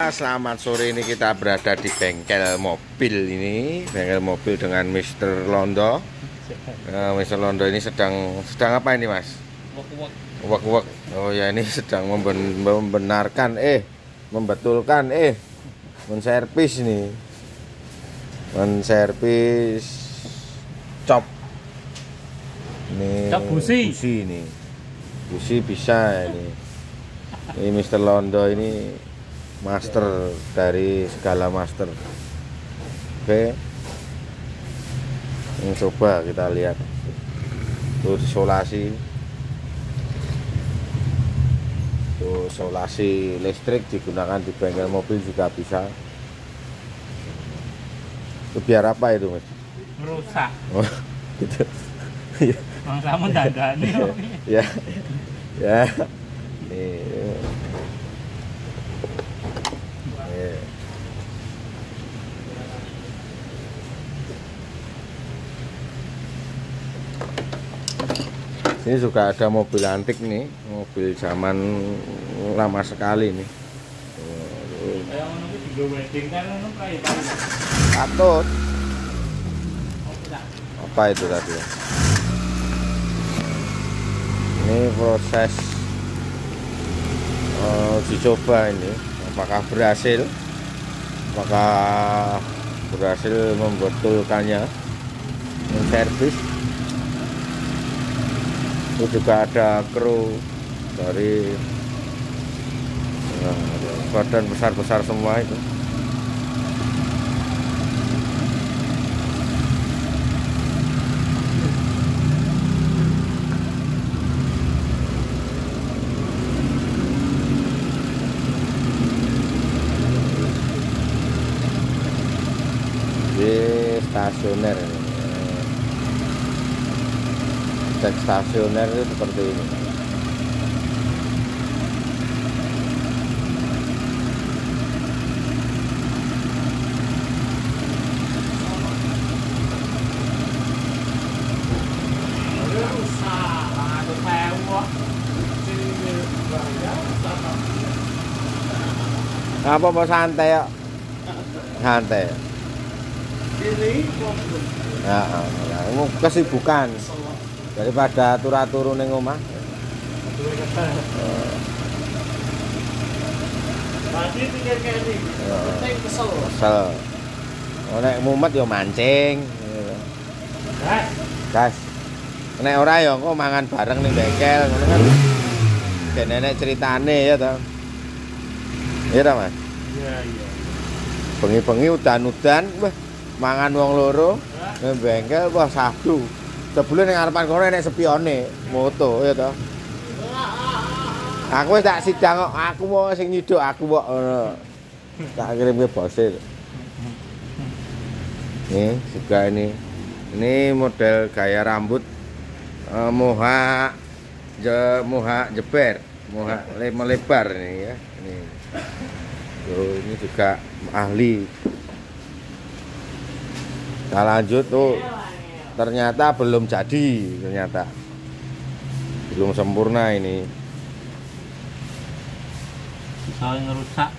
Selamat sore ini kita berada di bengkel mobil ini Bengkel mobil dengan Mr. Londo nah, Mr. Londo ini sedang sedang apa ini mas? Wak-wak Oh ya ini sedang memben- membenarkan eh Membetulkan eh Menservis nih Menservis Cop Ini Cop busi. Busi ini Busi bisa ini Ini Mr. Londo ini master dari segala master. Oke. Ini coba kita lihat. Tuh isolasi tuh isolasi listrik digunakan di bengkel mobil juga bisa. Itu biar apa itu mas? Merusak oh, gitu. Ya bang sama dandani ya ya nih Nih. Ini juga ada mobil antik nih, mobil zaman lama sekali nih. Katut, apa itu tadi? ya? Ini proses eh, dicoba ini, apakah berhasil? Apakah berhasil membetulkannya? Menservis? Itu juga ada kru dari eh, badan besar-besar semua itu. di stasioner ini. Cek stasioner itu seperti ini. Apa mau santai ya? Santai. Ini ya, ya, ya. Kesibukan daripada turu-turu ning omah. Tadi pikir Ya. penting kesel. Kesel. Oh, nek mumet ya mancing. Gas. gas. Nek ora ya engko mangan bareng ning bengkel ngono kan. Ben nenek ceritane ya to iya ta mas? Iya iya. Bengi-bengi udan-udan wah mangan wong loro ning bengkel wah sadu sebelum ning ngarepan kono nek sepione moto ya to aku wis tak sidang kok aku mau sing nyiduk aku kok ngono. Tak kirim ke bose ini juga ini. Ini model gaya rambut eh, moha je, moha jeber moha le- melebar ini ya ini. Tuh, ini juga ahli. Kita lanjut tuh ternyata belum jadi ternyata. Belum sempurna ini. Soal ngerusak.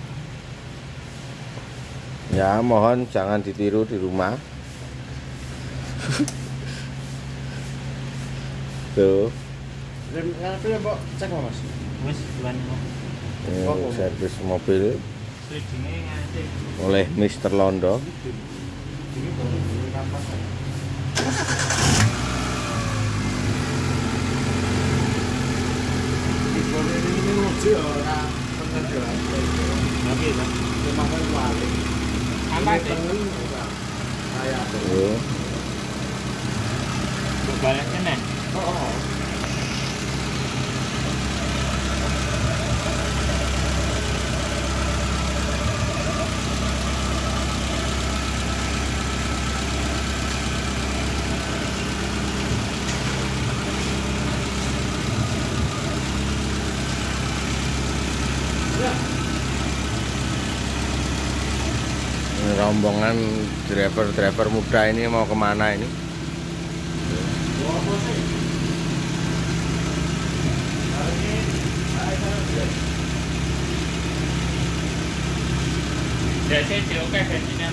Ya mohon jangan ditiru di rumah. Tuh. Rem ya mbok cek Pak, mas? Wis tuan ini. Servis mobil. Oleh Mr. Londo ini baru beli kapas ya. Tipe ini ini nguji ya ora pengerjaan lagi kan memang kan wali santai deh tengen ora kayak tuh rombongan driver-driver muda ini mau ke mana ini Bawa apa sih? Hari ini, hari ini, Jasa jauh ke bensinnya.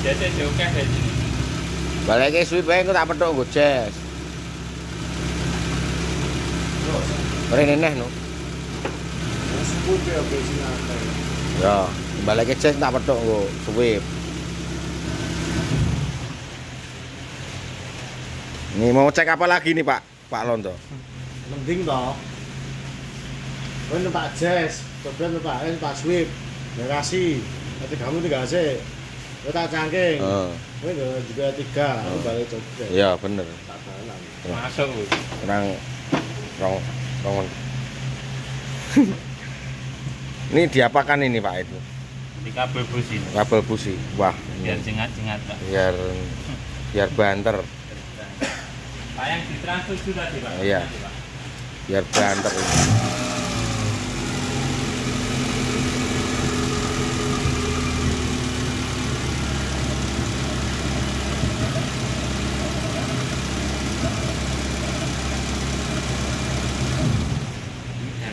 Jasa jauh ke bensinnya. Balik ke sweep ae tak petuk nggo jazz. Rene neh no. Ya? Ya, balik ke jazz tak petuk nggo sweep. Ini mau cek apa lagi nih Pak? Pak Londo. Mending toh. Kowe numpak jazz, kemudian numpak eh, numpak sweep, garasi. Nanti kamu tiga AC. Kowe tak cangking. Oh, Kowe nggak juga tiga, Oh. balik Jogja. iya bener. Tak balang. Masuk. Kurang rong rong. ini diapakan ini Pak itu? Di kabel bus ini. Kabel busi. Wah, Biar ini jengat-jengat Pak. biar biar banter, Pak yang ditransfer sudah sih Pak. Iya. Biar banter.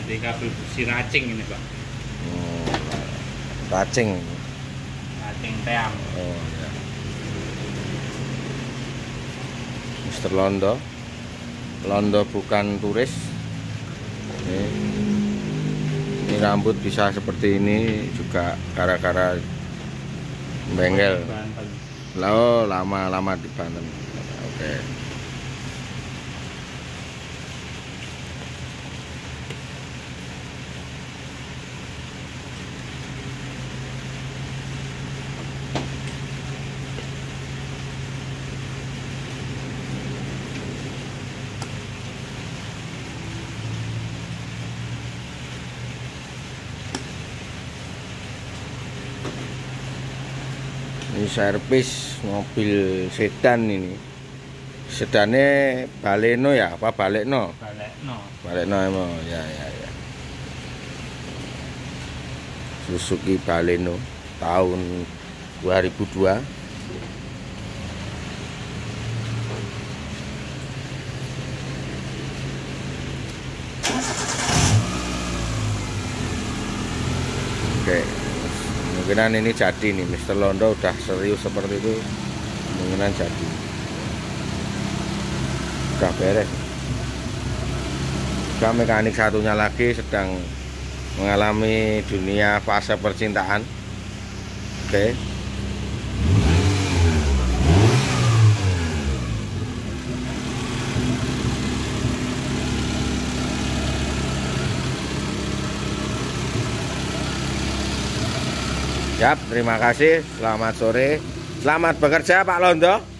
Ganti kabel busi racing ini Pak. Hmm, racing. Racing team. Oh, ya. Mister Londo. Londo bukan turis. Ini, ini rambut bisa seperti ini juga gara-gara bengkel. Banten. Oh, lama-lama di Banten. Oke. Servis mobil sedan ini. Sedannya Baleno ya, apa Balekno? Balik no. Balekno emang, ya ya ya. Suzuki Baleno tahun 2002. Oke, kemungkinan ini jadi nih, Mr. Londo udah serius seperti itu, kemungkinan jadi. Udah beres. Juga mekanik satunya lagi sedang mengalami dunia fase percintaan. Oke. Siap, terima kasih. Selamat sore. Selamat bekerja Pak Londo.